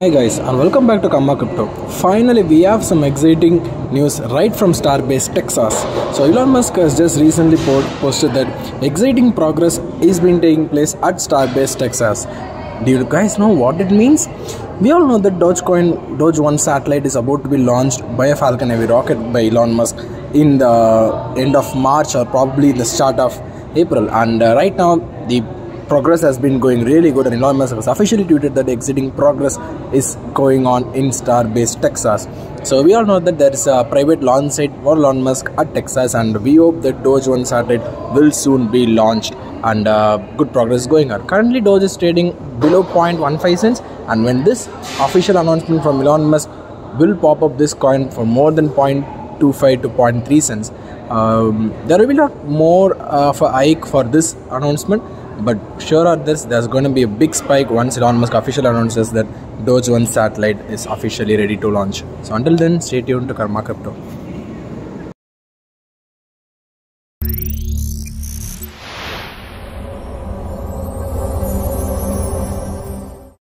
Hey guys and welcome back to Karma Crypto. Finally we have some exciting news right from Starbase Texas. So Elon Musk has just recently po- posted that exciting progress is being taking place at Starbase Texas. Do you guys know what it means? We all know that Dogecoin Doge 1 satellite is about to be launched by a Falcon Heavy rocket by Elon Musk in the end of March or probably the start of April and uh, right now the progress has been going really good and Elon Musk has officially tweeted that exiting progress is going on in Starbase Texas. So we all know that there is a private launch site for Elon Musk at Texas and we hope that Doge 1 satellite will soon be launched and uh, good progress is going on. Currently Doge is trading below 0.15 cents and when this official announcement from Elon Musk will pop up this coin for more than 0.25 to 0.3 cents. Um, there will be a lot more of a hike for this announcement but sure are this, there's going to be a big spike once Elon Musk officially announces that Doge 1 satellite is officially ready to launch. So until then, stay tuned to Karma Crypto.